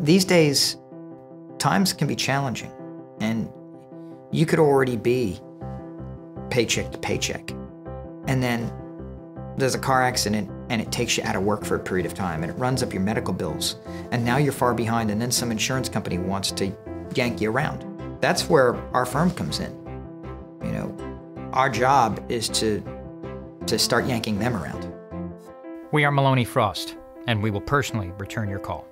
These days, times can be challenging, and you could already be paycheck to paycheck. And then there's a car accident and it takes you out of work for a period of time and it runs up your medical bills. And now you're far behind, and then some insurance company wants to yank you around. That's where our firm comes in. You know, our job is to, to start yanking them around. We are Maloney Frost, and we will personally return your call.